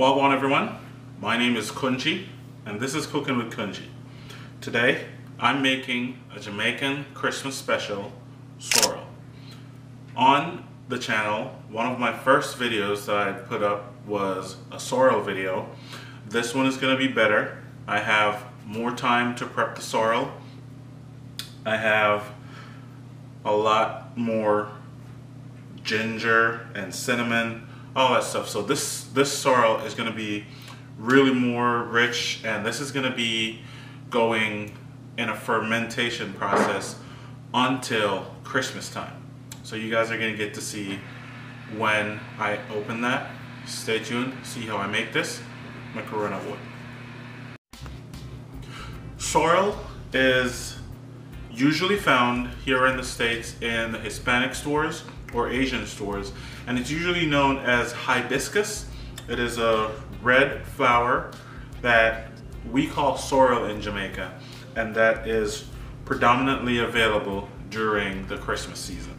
Wagwan everyone, my name is Kunchi and this is Cooking with Kunchi. Today I'm making a Jamaican Christmas special sorrel. On the channel, one of my first videos that I put up was a sorrel video. This one is going to be better. I have more time to prep the sorrel. I have a lot more ginger and cinnamon all that stuff. So this, this sorrel is gonna be really more rich and this is gonna be going in a fermentation process until Christmas time. So you guys are gonna get to see when I open that. Stay tuned, see how I make this. Macarona wood. Sorrel is usually found here in the States in the Hispanic stores or Asian stores and it's usually known as hibiscus. It is a red flower that we call sorrel in Jamaica and that is predominantly available during the Christmas season.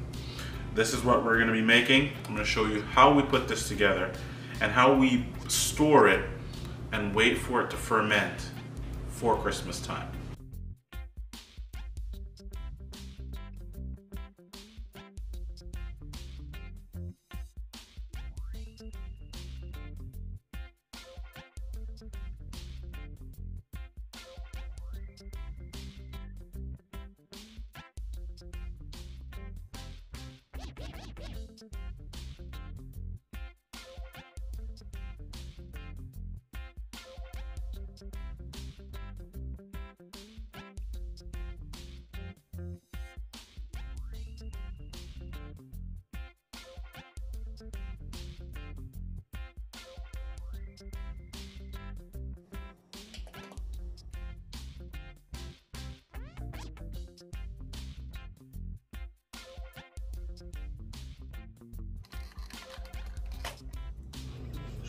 This is what we're going to be making. I'm to show you how we put this together and how we store it and wait for it to ferment for Christmas time.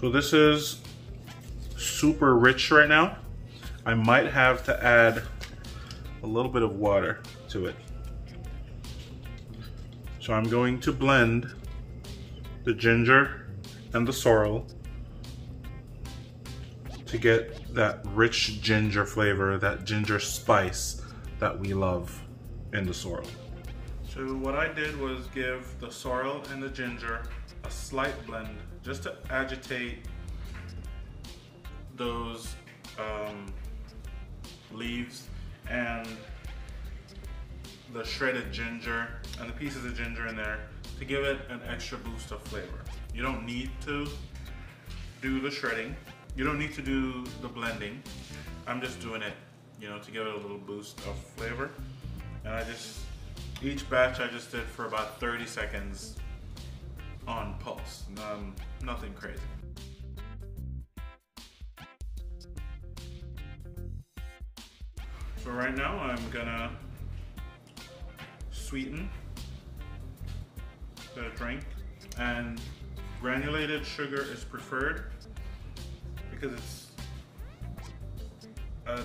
So this is super rich right now. I might have to add a little bit of water to it. So I'm going to blend the ginger and the sorrel to get that rich ginger flavor, that ginger spice that we love in the sorrel. So what I did was give the sorrel and the ginger slight blend just to agitate those um, leaves and the shredded ginger and the pieces of ginger in there to give it an extra boost of flavor. You don't need to do the shredding. You don't need to do the blending. I'm just doing it, you know, to give it a little boost of flavor. And I just, each batch I just did for about 30 seconds on pulse. Um, nothing crazy. So right now I'm gonna sweeten the drink and granulated sugar is preferred because it's a,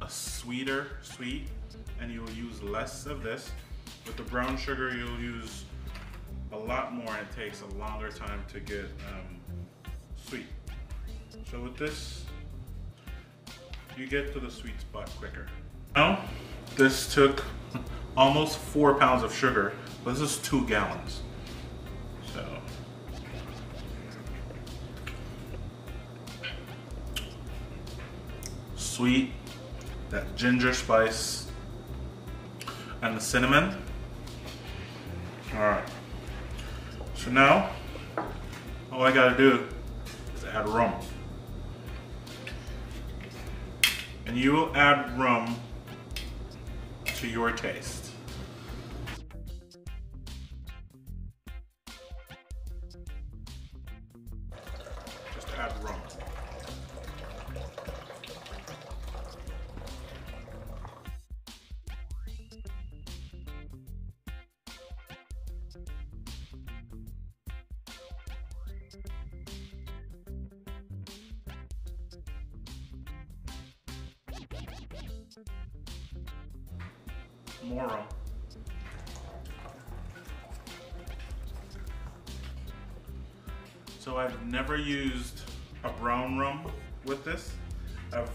a sweeter sweet and you'll use less of this. With the brown sugar you'll use a lot more and it takes a longer time to get um, sweet. So with this, you get to the sweet spot quicker. Now, this took almost four pounds of sugar, this is two gallons. So, sweet, that ginger spice, and the cinnamon. All right. So now, all I gotta do is add rum. And you will add rum to your taste. Rum. So I've never used a brown rum with this. I've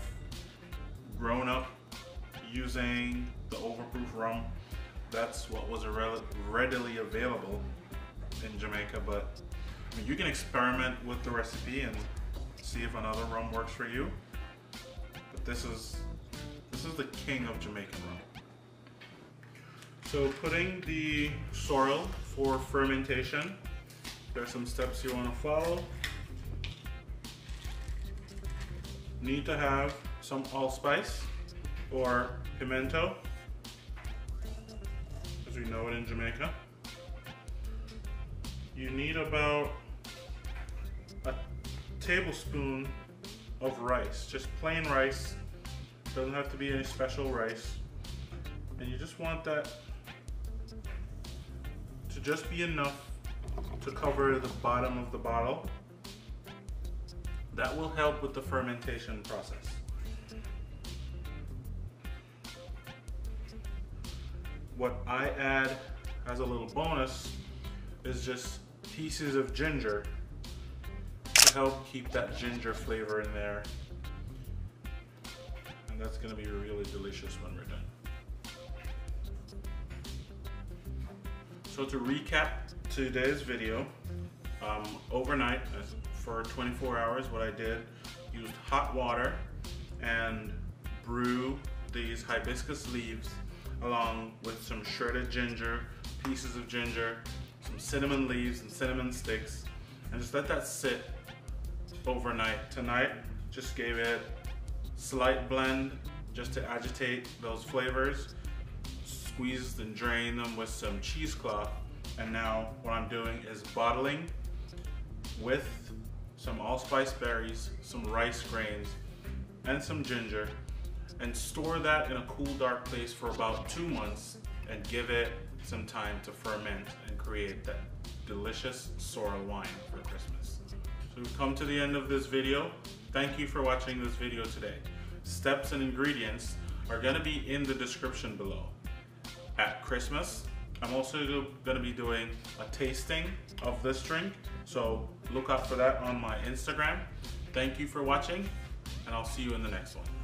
grown up using the overproof rum. That's what was readily available in Jamaica, but I mean, you can experiment with the recipe and see if another rum works for you. But this is this is the king of Jamaican rum. So putting the sorrel for fermentation, there's some steps you want to follow. Need to have some allspice or pimento, as we know it in Jamaica. You need about a tablespoon of rice, just plain rice. Doesn't have to be any special rice. And you just want that to just be enough to cover the bottom of the bottle. That will help with the fermentation process. What I add as a little bonus is just pieces of ginger to help keep that ginger flavor in there. And that's gonna be really delicious when we're done. So to recap today's video, um, overnight for 24 hours what I did, used hot water and brew these hibiscus leaves along with some shredded ginger, pieces of ginger, some cinnamon leaves and cinnamon sticks, and just let that sit overnight. Tonight, just gave it slight blend just to agitate those flavors, Squeeze and drain them with some cheesecloth, and now what I'm doing is bottling with some allspice berries, some rice grains, and some ginger, and store that in a cool dark place for about two months and give it some time to ferment and create that delicious sorrel wine for Christmas. So we've come to the end of this video. Thank you for watching this video today. Steps and ingredients are gonna be in the description below. At Christmas, I'm also gonna be doing a tasting of this drink, so look out for that on my Instagram. Thank you for watching, and I'll see you in the next one.